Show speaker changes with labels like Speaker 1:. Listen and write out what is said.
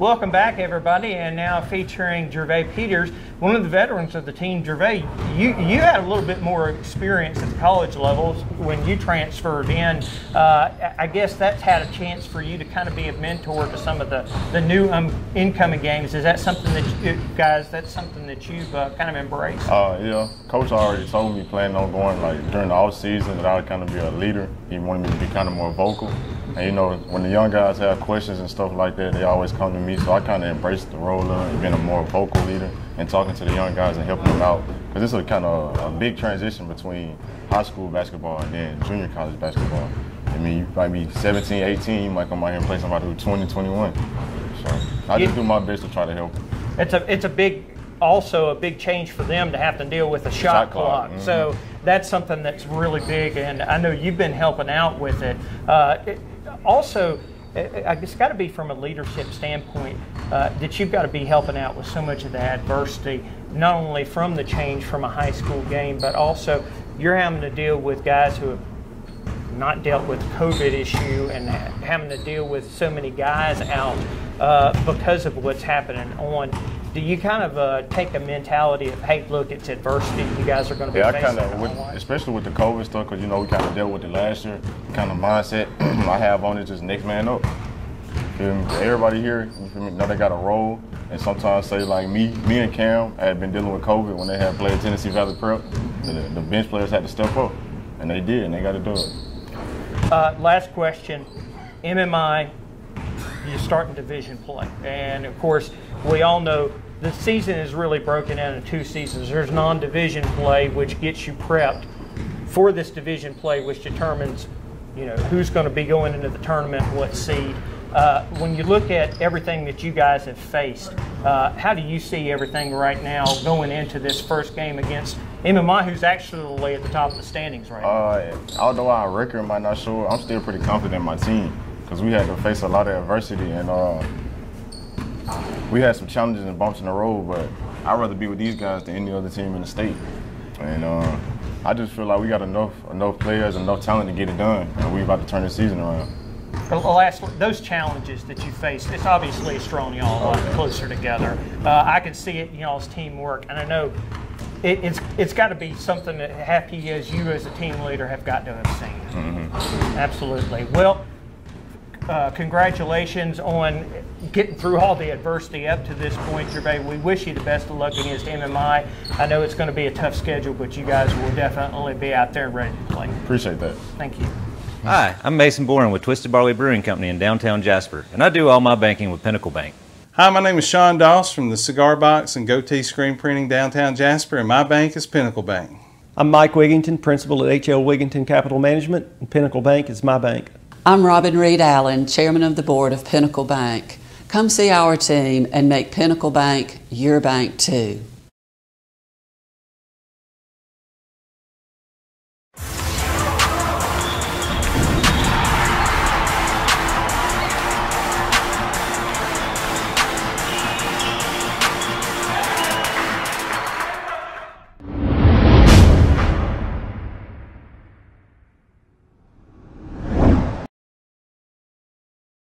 Speaker 1: Welcome back, everybody, and now featuring Jervae Peters, one of the veterans of the team. Jervae, you, you had a little bit more experience at the college levels when you transferred in. Uh, I guess that's had a chance for you to kind of be a mentor to some of the, the new um, incoming games. Is that something that you guys, that's something that you've uh, kind of embraced?
Speaker 2: Uh, yeah, coach already told me planning on going like during the off season that I would kind of be a leader. He wanted me to be kind of more vocal. And you know, when the young guys have questions and stuff like that, they always come to me. So I kind of embraced the role of being a more vocal leader and talking to the young guys and helping them out. Because this is a kind of a big transition between high school basketball and then junior college basketball. I mean, you might be 17, 18, you might come out here and play somebody who's 20, 21. So I just do my best to try to help.
Speaker 1: It's a it's a big also a big change for them to have to deal with a shot,
Speaker 2: Shot
Speaker 1: clock.
Speaker 2: mhm.
Speaker 1: So that's something that's really big, and I know you've been helping out with it. Uh, it also, it's got to be from a leadership standpoint uh, that you've got to be helping out with so much of the adversity, not only from the change from a high school game, but also you're having to deal with guys who have not dealt with the COVID issue and having to deal with so many guys out uh, because of what's happening on. Do you kind of uh, take a mentality of, hey, look, it's adversity. You guys are going to be
Speaker 2: Yeah, I kind of, especially with the COVID stuff, because you know we kind of dealt with it last year. Kind of mindset I have on it, just next man up. Everybody here, you? Know they got a role, and sometimes say like me, me and Cam had been dealing with COVID when they had played Tennessee Valley Prep. The, the bench players had to step up, and they did, and they got to do it.
Speaker 1: Uh, last question. MMI, you're starting division play. And of course, we all know the season is really broken down into two seasons. There's non division play, which gets you prepped for this division play, which determines you know who's going to be going into the tournament, what seed. Uh, when you look at everything that you guys have faced, uh, how do you see everything right now going into this first game against MMI, who's actually at the top of the standings right now?
Speaker 2: Uh, although our record might not show, I'm still pretty confident in my team because we had to face a lot of adversity and uh, we had some challenges and bumps in the road. But I'd rather be with these guys than any other team in the state. And uh, I just feel like we got enough enough players, enough talent to get it done, and we're about to turn the season around.
Speaker 1: The last those challenges that you faced, it's obviously it's drawn y'all a lot closer together. Uh, I can see it in y'all's teamwork, and I know it, it's it's got to be something that happy as you as a team leader have got to have seen. Absolutely. Well, uh, congratulations on getting through all the adversity up to this point, Jervae. We wish you the best of luck against MMI. I know it's going to be a tough schedule, but you guys will definitely be out there ready to play.
Speaker 2: Appreciate that.
Speaker 1: Thank you.
Speaker 3: Hi, I'm Mason Boren with Twisted Barley Brewing Company in downtown Jasper, and I do all my banking with Pinnacle Bank.
Speaker 4: Hi, my name is Sean Doss from the Cigar Box and Goatee Screen Printing downtown Jasper, and my bank is Pinnacle Bank.
Speaker 5: I'm Mike Wigington, principal at H.L. Wigington Capital Management, and Pinnacle Bank is my bank.
Speaker 6: I'm Robin Reed Allen, Chairman of the Board of Pinnacle Bank. Come see our team and make Pinnacle Bank your bank too.